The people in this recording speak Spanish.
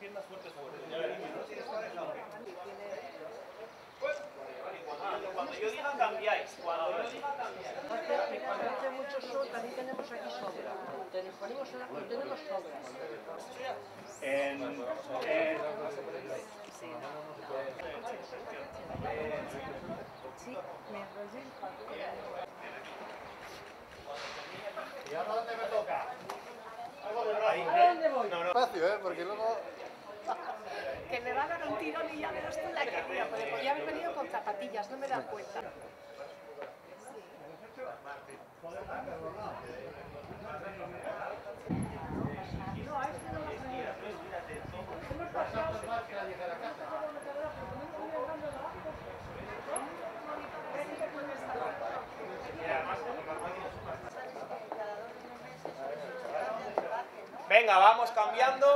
piernas fuertes, fuertes. Cuando yo diga cambiáis, cuando yo diga cambiáis. Cuando hace mucho sol también tenemos aquí sobra. La tenemos sobra. En, en, Sí, me enrollé el papel. ¿Y ahora dónde me toca? ¿A dónde voy? Espacio, ¿eh? Porque luego... Que me va a dar un tirón y ya verás tú la que tira, porque podía haber venido con zapatillas, no me da cuenta. Venga, vamos cambiando.